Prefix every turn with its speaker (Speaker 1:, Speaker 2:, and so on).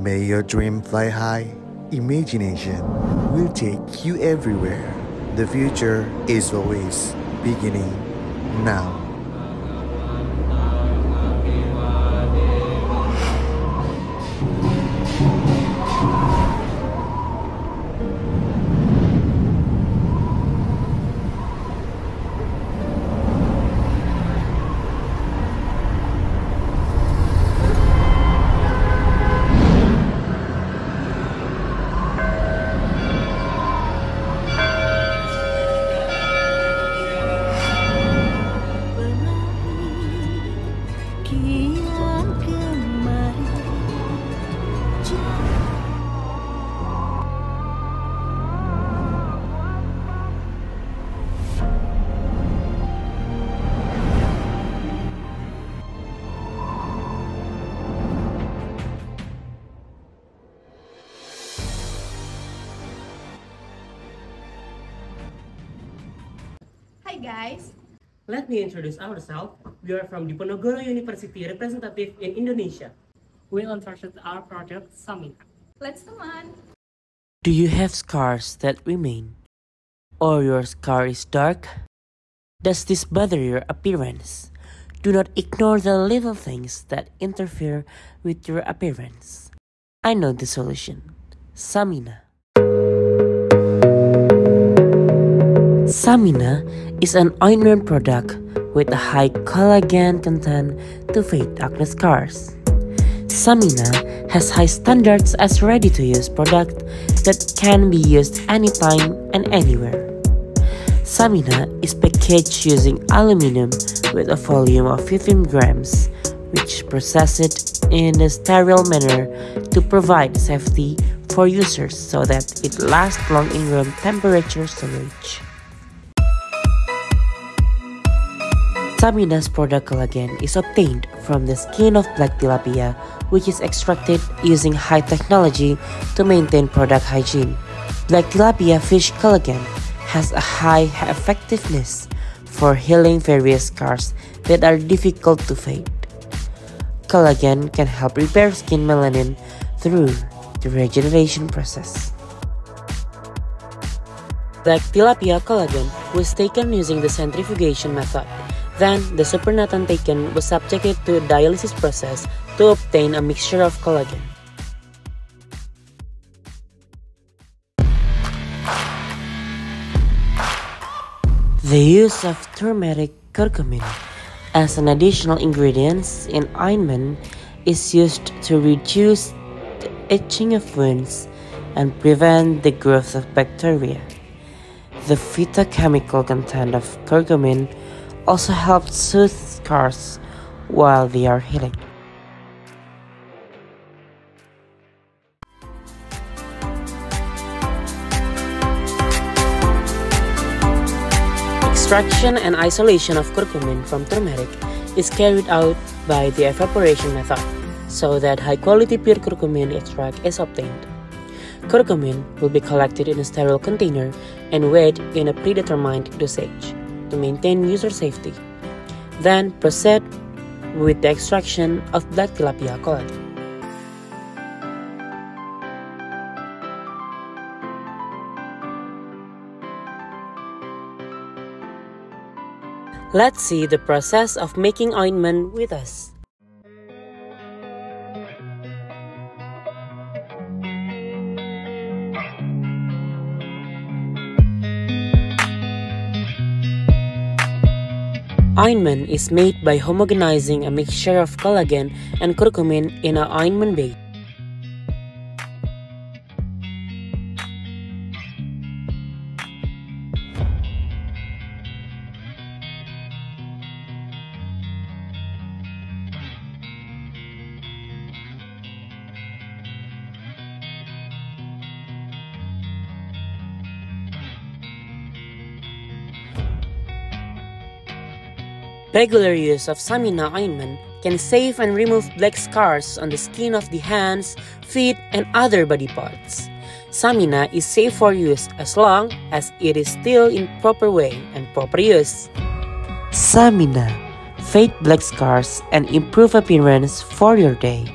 Speaker 1: May your dream fly high. Imagination will take you everywhere. The future is always beginning now.
Speaker 2: Guys,
Speaker 3: Let me introduce ourselves. We are from Diponegoro University representative in Indonesia.
Speaker 4: We entrusted our project Samina.
Speaker 2: let's teman.
Speaker 5: Do you have scars that remain? Or your scar is dark? Does this bother your appearance? Do not ignore the little things that interfere with your appearance. I know the solution. Samina. Samina is an ointment product with a high collagen content to fade acne scars. Samina has high standards as ready-to-use product that can be used anytime and anywhere. Samina is packaged using aluminum with a volume of 15 grams, which processed in a sterile manner to provide safety for users so that it lasts long in room temperature storage. Samina's product collagen is obtained from the skin of black tilapia, which is extracted using high technology to maintain product hygiene. Black tilapia fish collagen has a high effectiveness for healing various scars that are difficult to fade. Collagen can help repair skin melanin through the regeneration process. Black tilapia collagen was taken using the centrifugation method. Then, the supernatant taken was subjected to a dialysis process to obtain a mixture of collagen. The use of turmeric curcumin as an additional ingredient in ointment is used to reduce the itching of wounds and prevent the growth of bacteria. The phytochemical content of curcumin also helps soothe scars while they are healing. Extraction and isolation of curcumin from turmeric is carried out by the evaporation method, so that high quality pure curcumin extract is obtained. Curcumin will be collected in a sterile container and weighed in a predetermined dosage to maintain user safety. Then proceed with the extraction of black tilapia collagen. Let's see the process of making ointment with us. Ointment is made by homogenizing a mixture of collagen and curcumin in an ointment base. Regular use of Samina ointment can save and remove black scars on the skin of the hands, feet, and other body parts. Samina is safe for use as long as it is still in proper way and proper use. Samina, fade black scars and improve appearance for your day.